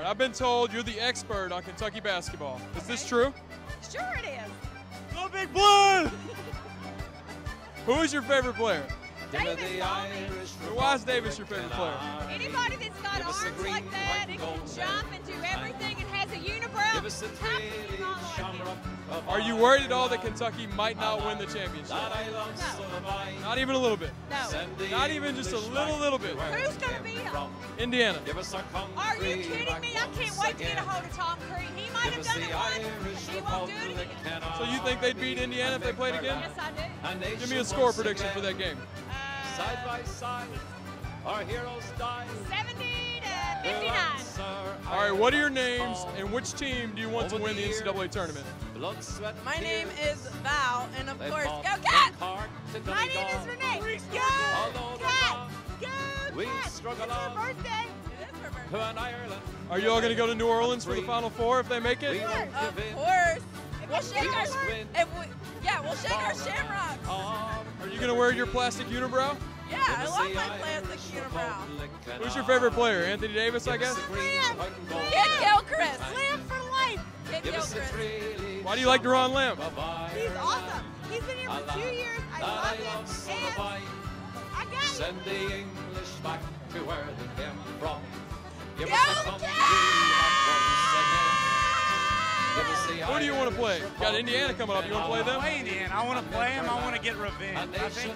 All right, I've been told you're the expert on Kentucky basketball. Is this true? Sure it is. Go Big Blue! Who is your favorite player? Davis Bowman. Why is Davis your favorite player? Anybody that's got arms like that and can jump and do everything and has a unibrow, have to be following. Are you worried at all that Kentucky might not win the championship? No. Not even a little bit. No. Not even just a little, little bit. Who's going to beat him? Indiana. Are you kidding me? I can't wait to get a hold of Tom Crean. He might have done it once, but he won't do it again. So you think they'd beat Indiana if they played again? Yes, I do. Give me a score prediction for that game. Side by side, our heroes die. 70 to 59. All right, what are your names and which team do you want to win the NCAA tournament? Blood, sweat, My tears. name is Val, and of They course, go and Cats! My name is Donegal. Renee. Struggle It's her birthday. It is her birthday. To an Ireland. Are you all going to go to New Orleans for the Final Four if they make it? Of give in. course. We'll it's shake our win. if we, Yeah, we'll shake our shamrocks. Are you going to wear your plastic unibrow? Yeah, I love my plastic unibrow. Who's your favorite player? Anthony Davis, I guess? Kidd Gilchrist. Live for life. Kidd Give Gilchrist. Why do you like Doron Lamb? He's awesome. He's been here for two years. I love him. And I got you. Send the English back to where they came from. Give Go us a country that once again. The Who do you want to play? Irish Got Indiana coming up. You want to play them? play Indiana. I want to play them. I want to get revenge. I think.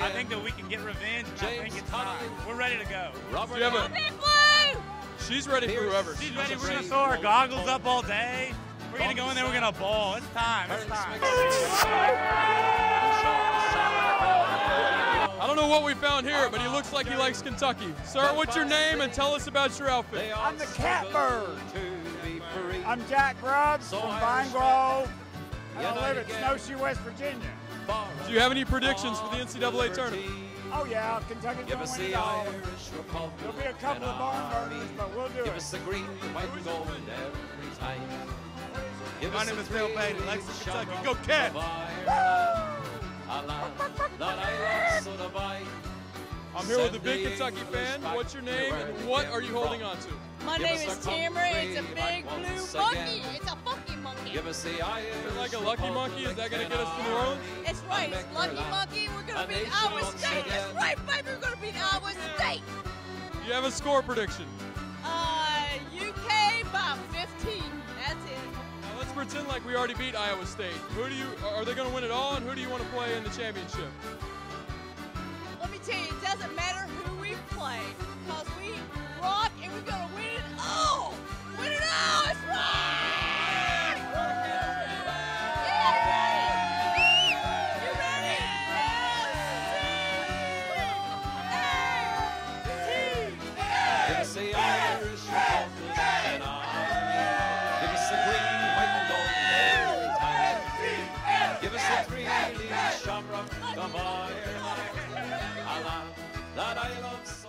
I think that we can get revenge. I think it's time. We're ready to go. Robert Do you have a- Blue. She's ready for whoever. She's ready. We're gonna throw our goggles up all day. We're gonna go in there. We're gonna ball. It's time. It's time. I don't know what we found here, but he looks like he likes Kentucky. Sir, what's your name and tell us about your outfit? I'm the catbird. To. I'm Jack Grubbs So from Irish. Vine Grove, and I United live at again. Snowshoe, West Virginia. Do you have any predictions for the NCAA tournament? Oh yeah, Kentucky's Give gonna us win the it all. Irish Republic. There'll be a couple of and barn burners, but we'll do Give it. us the green, white, and gold every time. Give My us name the is Bill three Bailey, Lexington, Kentucky. Go Cats! I'm here with a big Kentucky fan. What's your name and what are you holding on to? My Give name is a Tamara. It's a big blue monkey. again- It's a funky monkey. Give us the Irish Is it like a lucky monkey? Is that going to get us to New Orleans? It's right. It's Lucky Monkey. We're gonna A beat nation Iowa State. That's right, baby. We're gonna beat Iowa State. Do you have a score prediction? Uh, UK by 15. That's it. Now let's pretend like we already beat Iowa State. Who do you? Are they going to win it all? And who do you want to play in the championship? Give us the three leaves, Shamrock, the Meyer. That I love.